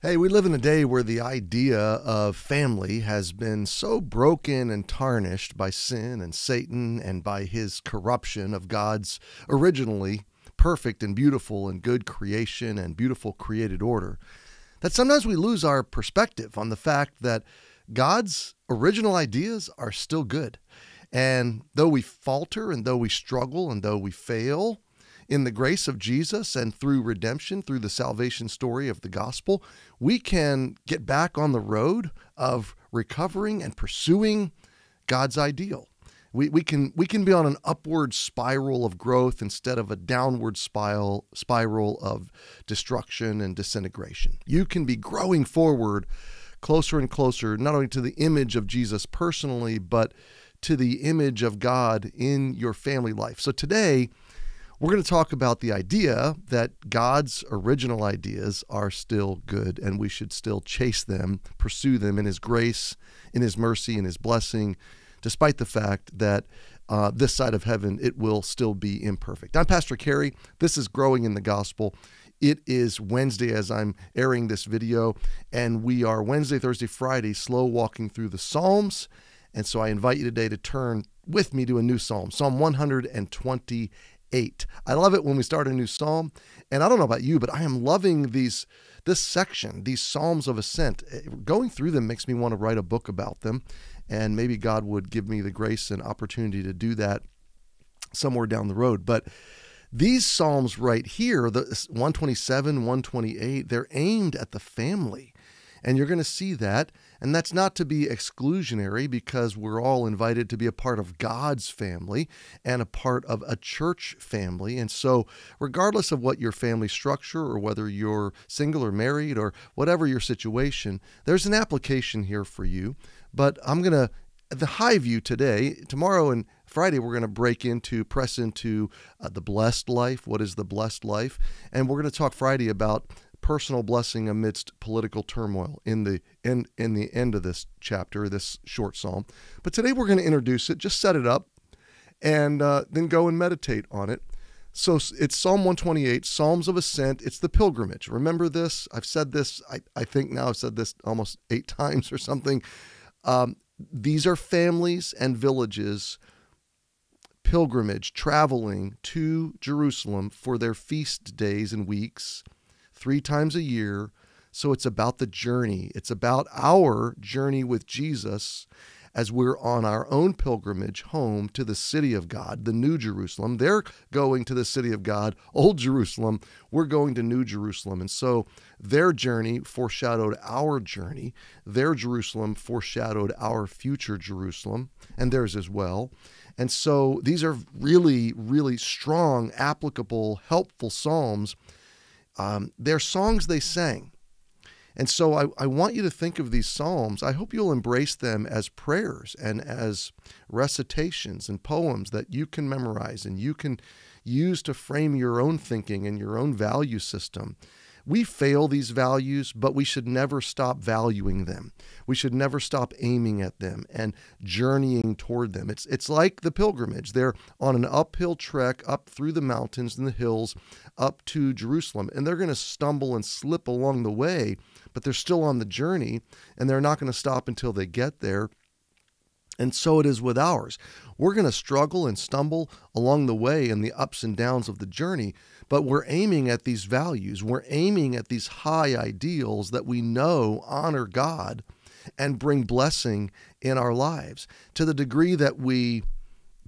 Hey, we live in a day where the idea of family has been so broken and tarnished by sin and Satan and by his corruption of God's originally perfect and beautiful and good creation and beautiful created order that sometimes we lose our perspective on the fact that God's original ideas are still good. And though we falter and though we struggle and though we fail, in the grace of Jesus and through redemption, through the salvation story of the gospel, we can get back on the road of recovering and pursuing God's ideal. We, we can we can be on an upward spiral of growth instead of a downward spiral spiral of destruction and disintegration. You can be growing forward closer and closer not only to the image of Jesus personally but to the image of God in your family life. So today we're going to talk about the idea that God's original ideas are still good and we should still chase them, pursue them in His grace, in His mercy, in His blessing, despite the fact that uh, this side of heaven it will still be imperfect. I'm Pastor Cary. This is Growing in the Gospel. It is Wednesday as I'm airing this video, and we are Wednesday, Thursday, Friday, slow walking through the Psalms. And so I invite you today to turn with me to a new psalm, Psalm 128. 8. I love it when we start a new psalm. And I don't know about you, but I am loving these this section, these psalms of ascent. Eh, going through them makes me want to write a book about them. And maybe God would give me the grace and opportunity to do that somewhere down the road. But these psalms right here, the 127, 128, they're aimed at the family. And you're going to see that. And that's not to be exclusionary because we're all invited to be a part of God's family and a part of a church family. And so, regardless of what your family structure or whether you're single or married or whatever your situation, there's an application here for you. But I'm going to, the high view today, tomorrow and Friday, we're going to break into, press into uh, the blessed life. What is the blessed life? And we're going to talk Friday about personal blessing amidst political turmoil in the in, in the end of this chapter, this short psalm. But today we're going to introduce it, just set it up, and uh, then go and meditate on it. So it's Psalm 128, Psalms of Ascent. It's the pilgrimage. Remember this? I've said this, I, I think now I've said this almost eight times or something. Um, these are families and villages pilgrimage, traveling to Jerusalem for their feast days and weeks three times a year. So it's about the journey. It's about our journey with Jesus as we're on our own pilgrimage home to the city of God, the New Jerusalem. They're going to the city of God, Old Jerusalem. We're going to New Jerusalem. And so their journey foreshadowed our journey. Their Jerusalem foreshadowed our future Jerusalem, and theirs as well. And so these are really, really strong, applicable, helpful Psalms um, they're songs they sang. And so I, I want you to think of these psalms. I hope you'll embrace them as prayers and as recitations and poems that you can memorize and you can use to frame your own thinking and your own value system we fail these values, but we should never stop valuing them. We should never stop aiming at them and journeying toward them. It's it's like the pilgrimage. They're on an uphill trek up through the mountains and the hills up to Jerusalem, and they're going to stumble and slip along the way, but they're still on the journey, and they're not going to stop until they get there. And so it is with ours. We're going to struggle and stumble along the way in the ups and downs of the journey, but we're aiming at these values. We're aiming at these high ideals that we know honor God and bring blessing in our lives. To the degree that we,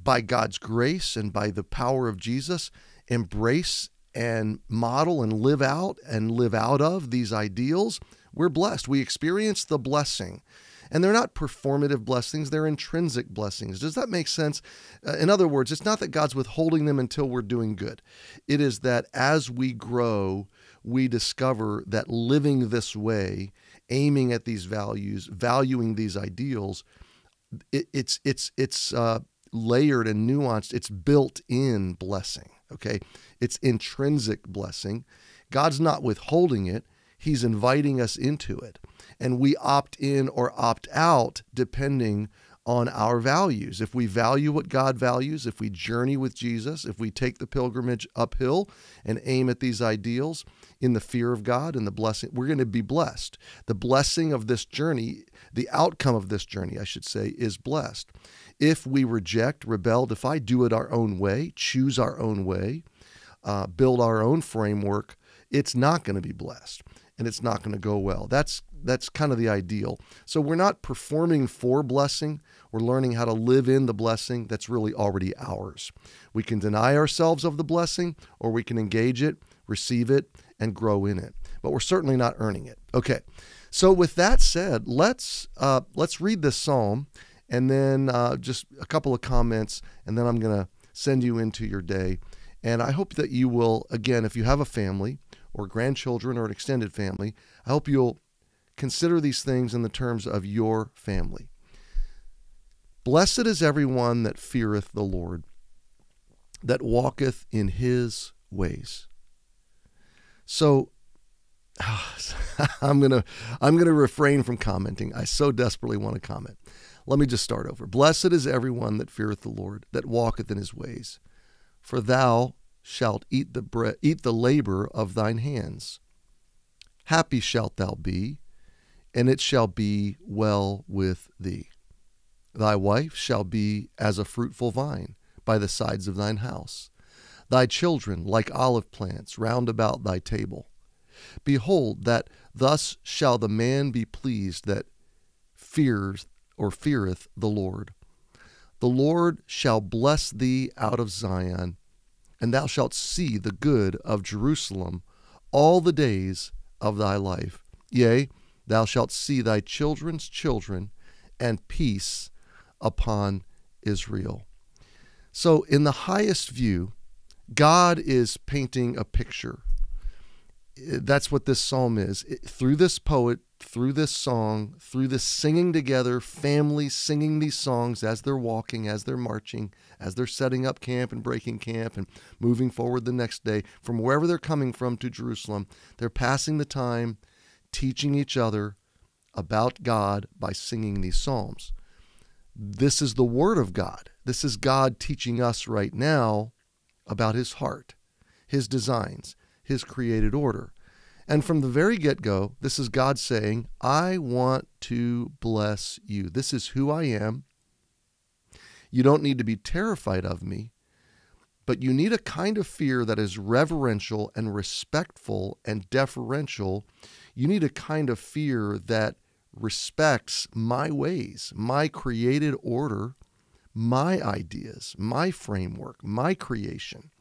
by God's grace and by the power of Jesus, embrace and model and live out and live out of these ideals, we're blessed. We experience the blessing and they're not performative blessings, they're intrinsic blessings. Does that make sense? Uh, in other words, it's not that God's withholding them until we're doing good. It is that as we grow, we discover that living this way, aiming at these values, valuing these ideals, it, it's it's it's uh, layered and nuanced. It's built in blessing. Okay, it's intrinsic blessing. God's not withholding it. He's inviting us into it and we opt in or opt out depending on our values. If we value what God values, if we journey with Jesus, if we take the pilgrimage uphill and aim at these ideals in the fear of God and the blessing, we're going to be blessed. The blessing of this journey, the outcome of this journey, I should say, is blessed. If we reject, rebel, if I do it our own way, choose our own way, uh, build our own framework, it's not going to be blessed and it's not going to go well. That's that's kind of the ideal. So we're not performing for blessing. We're learning how to live in the blessing that's really already ours. We can deny ourselves of the blessing or we can engage it, receive it, and grow in it. But we're certainly not earning it. Okay. So with that said, let's uh, let's read this psalm and then uh, just a couple of comments, and then I'm going to send you into your day. And I hope that you will, again, if you have a family, or grandchildren or an extended family, I hope you'll consider these things in the terms of your family. Blessed is everyone that feareth the Lord, that walketh in his ways. So I'm going to I'm going to refrain from commenting. I so desperately want to comment. Let me just start over. Blessed is everyone that feareth the Lord, that walketh in his ways. For thou shalt eat the bread, eat the labor of thine hands. Happy shalt thou be, and it shall be well with thee. Thy wife shall be as a fruitful vine by the sides of thine house, thy children like olive plants round about thy table. Behold, that thus shall the man be pleased that fears or feareth the Lord. The Lord shall bless thee out of Zion and thou shalt see the good of Jerusalem all the days of thy life. Yea, thou shalt see thy children's children, and peace upon Israel. So, in the highest view, God is painting a picture. That's what this psalm is. It, through this poet, through this song, through this singing together, families singing these songs as they're walking, as they're marching, as they're setting up camp and breaking camp and moving forward the next day from wherever they're coming from to Jerusalem, they're passing the time teaching each other about God by singing these psalms. This is the Word of God. This is God teaching us right now about His heart, His designs, His created order. And from the very get go, this is God saying, I want to bless you. This is who I am. You don't need to be terrified of me, but you need a kind of fear that is reverential and respectful and deferential. You need a kind of fear that respects my ways, my created order, my ideas, my framework, my creation.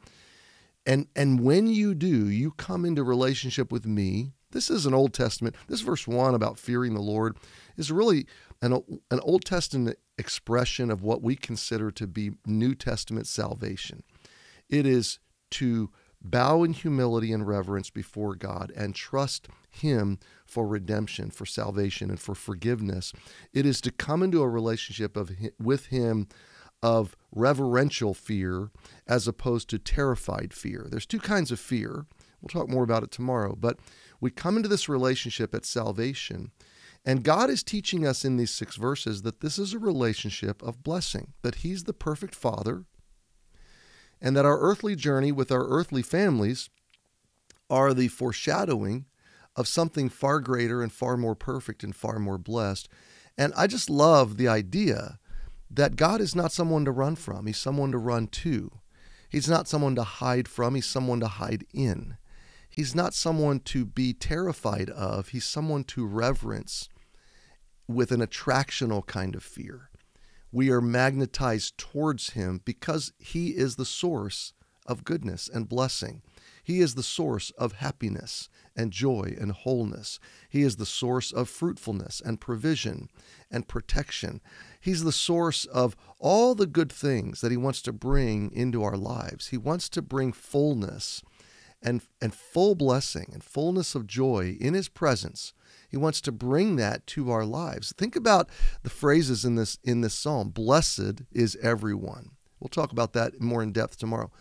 And and when you do, you come into relationship with me. This is an Old Testament. This verse 1 about fearing the Lord is really an, an Old Testament expression of what we consider to be New Testament salvation. It is to bow in humility and reverence before God and trust Him for redemption, for salvation, and for forgiveness. It is to come into a relationship of with Him of reverential fear as opposed to terrified fear. There's two kinds of fear. We'll talk more about it tomorrow, but we come into this relationship at salvation. And God is teaching us in these six verses that this is a relationship of blessing, that He's the perfect Father, and that our earthly journey with our earthly families are the foreshadowing of something far greater and far more perfect and far more blessed. And I just love the idea that God is not someone to run from, He's someone to run to. He's not someone to hide from, He's someone to hide in. He's not someone to be terrified of, He's someone to reverence with an attractional kind of fear. We are magnetized towards Him because He is the source of goodness and blessing. He is the source of happiness and joy and wholeness. He is the source of fruitfulness and provision and protection. He's the source of all the good things that He wants to bring into our lives. He wants to bring fullness and, and full blessing and fullness of joy in His presence. He wants to bring that to our lives. Think about the phrases in this in this psalm. Blessed is everyone. We'll talk about that more in depth tomorrow.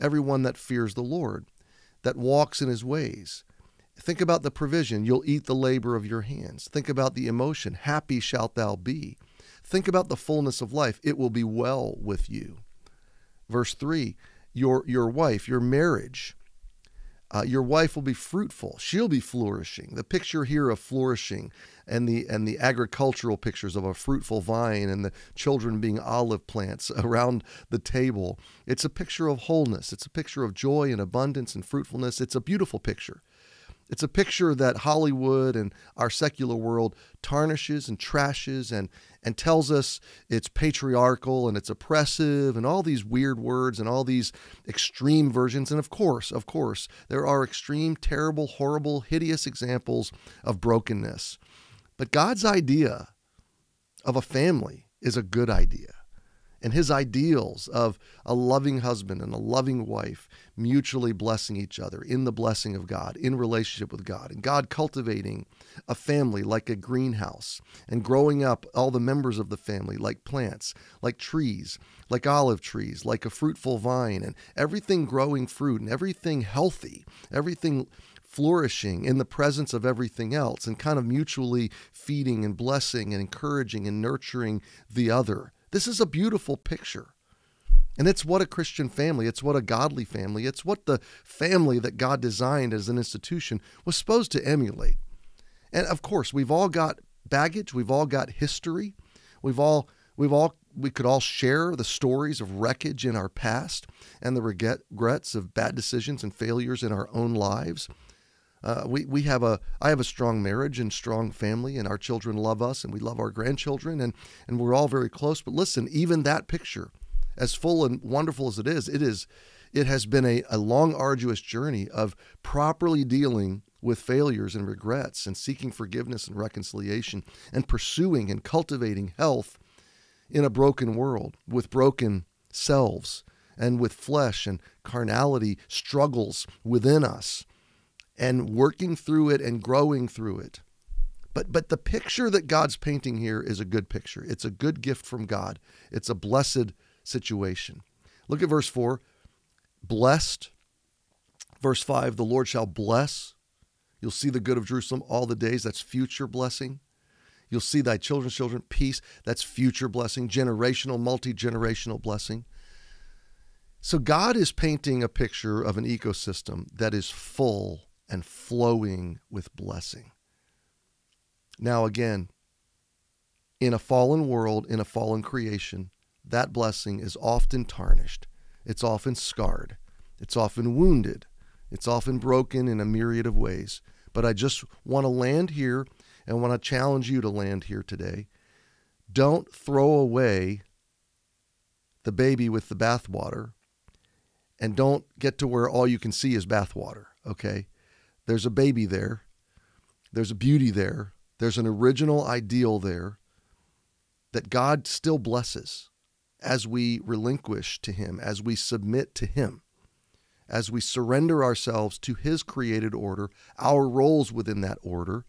Everyone that fears the Lord, that walks in his ways. Think about the provision. You'll eat the labor of your hands. Think about the emotion. Happy shalt thou be. Think about the fullness of life. It will be well with you. Verse 3 Your, your wife, your marriage, uh, your wife will be fruitful. She'll be flourishing. The picture here of flourishing and the and the agricultural pictures of a fruitful vine and the children being olive plants around the table. It's a picture of wholeness. It's a picture of joy and abundance and fruitfulness. It's a beautiful picture. It's a picture that Hollywood and our secular world tarnishes and trashes and, and tells us it's patriarchal and it's oppressive and all these weird words and all these extreme versions. And of course, of course, there are extreme, terrible, horrible, hideous examples of brokenness. But God's idea of a family is a good idea and his ideals of a loving husband and a loving wife mutually blessing each other in the blessing of God, in relationship with God, and God cultivating a family like a greenhouse and growing up all the members of the family like plants, like trees, like olive trees, like a fruitful vine, and everything growing fruit and everything healthy, everything flourishing in the presence of everything else and kind of mutually feeding and blessing and encouraging and nurturing the other this is a beautiful picture. And it's what a Christian family, it's what a godly family, it's what the family that God designed as an institution was supposed to emulate. And of course, we've all got baggage, we've all got history. We've all we've all we could all share the stories of wreckage in our past and the regrets of bad decisions and failures in our own lives. Uh, we, we have a I have a strong marriage and strong family, and our children love us, and we love our grandchildren, and and we're all very close. But listen, even that picture, as full and wonderful as it is, it is it has been a, a long, arduous journey of properly dealing with failures and regrets, and seeking forgiveness and reconciliation, and pursuing and cultivating health in a broken world with broken selves and with flesh and carnality struggles within us and working through it and growing through it. But but the picture that God's painting here is a good picture. It's a good gift from God. It's a blessed situation. Look at verse 4. Blessed. Verse 5, the Lord shall bless. You'll see the good of Jerusalem all the days. That's future blessing. You'll see thy children's children, peace. That's future blessing, generational, multi generational blessing. So God is painting a picture of an ecosystem that is full and flowing with blessing. Now, again, in a fallen world, in a fallen creation, that blessing is often tarnished. It's often scarred. It's often wounded. It's often broken in a myriad of ways. But I just want to land here and want to challenge you to land here today. Don't throw away the baby with the bathwater and don't get to where all you can see is bathwater, okay? There's a baby there. There's a beauty there. There's an original ideal there that God still blesses as we relinquish to Him, as we submit to Him, as we surrender ourselves to His created order, our roles within that order,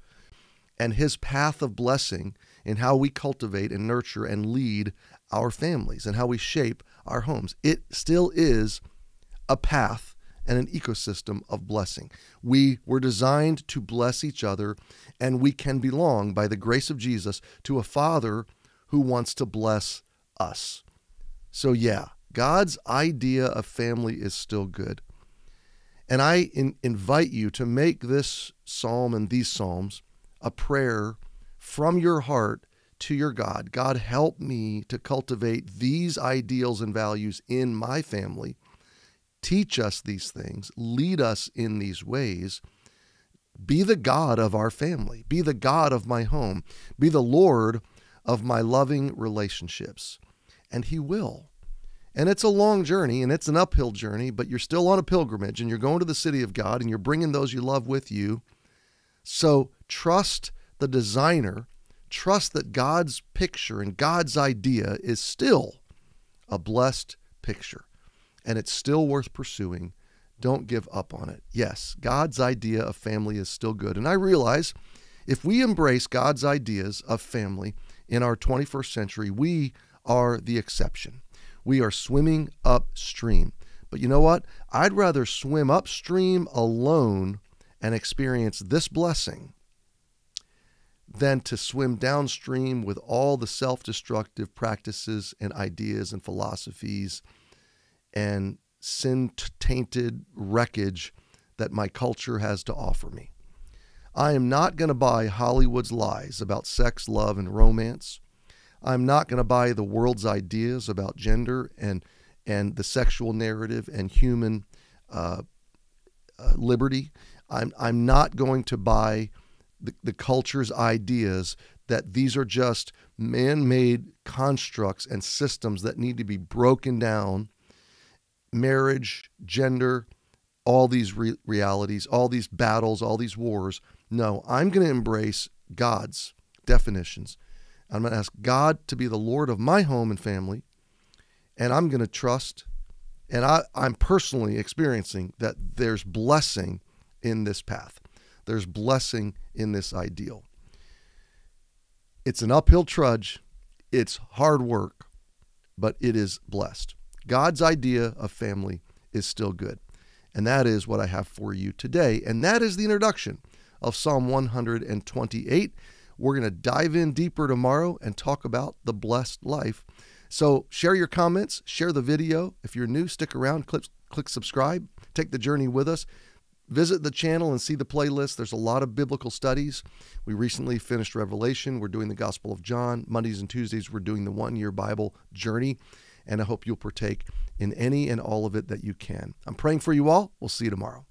and His path of blessing in how we cultivate and nurture and lead our families and how we shape our homes. It still is a path and an ecosystem of blessing. We were designed to bless each other, and we can belong, by the grace of Jesus, to a Father who wants to bless us. So, yeah, God's idea of family is still good. And I in, invite you to make this psalm and these psalms a prayer from your heart to your God. God, help me to cultivate these ideals and values in my family teach us these things, lead us in these ways. Be the God of our family, be the God of my home, be the Lord of my loving relationships. And He will. And it's a long journey and it's an uphill journey, but you're still on a pilgrimage and you're going to the city of God and you're bringing those you love with you. So trust the designer, trust that God's picture and God's idea is still a blessed picture and it's still worth pursuing. Don't give up on it. Yes, God's idea of family is still good. And I realize if we embrace God's ideas of family in our 21st century, we are the exception. We are swimming upstream. But you know what? I'd rather swim upstream alone and experience this blessing than to swim downstream with all the self destructive practices and ideas and philosophies and sin tainted wreckage that my culture has to offer me. I am not going to buy Hollywood's lies about sex, love, and romance. I'm not going to buy the world's ideas about gender and and the sexual narrative and human uh, uh, liberty. I'm I'm not going to buy the, the culture's ideas that these are just man-made constructs and systems that need to be broken down. Marriage, gender, all these re- realities, all these battles, all these wars. No, I'm going to embrace God's definitions. I'm going to ask God to be the Lord of my home and family, and I'm going to trust. And I, I'm personally experiencing that there's blessing in this path. There's blessing in this ideal. It's an uphill trudge, it's hard work, but it is blessed. God's idea of family is still good. And that is what I have for you today. And that is the introduction of Psalm 128. We're going to dive in deeper tomorrow and talk about the blessed life. So share your comments, share the video. If you're new, stick around, click, click subscribe, take the journey with us. Visit the channel and see the playlist. There's a lot of biblical studies. We recently finished Revelation. We're doing the Gospel of John. Mondays and Tuesdays, we're doing the one year Bible journey. And I hope you'll partake in any and all of it that you can. I'm praying for you all. We'll see you tomorrow.